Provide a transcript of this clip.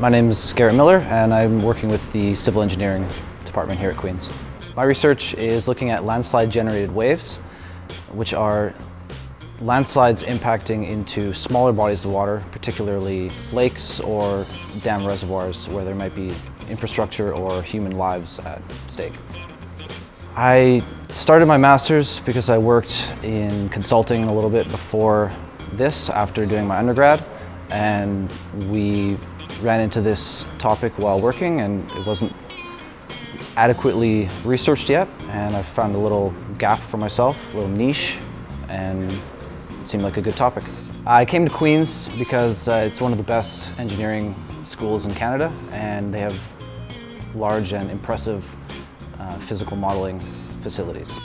My name is Garrett Miller and I'm working with the Civil Engineering Department here at Queen's. My research is looking at landslide generated waves, which are landslides impacting into smaller bodies of water, particularly lakes or dam reservoirs where there might be infrastructure or human lives at stake. I started my master's because I worked in consulting a little bit before this after doing my undergrad and we ran into this topic while working and it wasn't adequately researched yet and I found a little gap for myself, a little niche and it seemed like a good topic. I came to Queen's because uh, it's one of the best engineering schools in Canada and they have large and impressive uh, physical modeling facilities.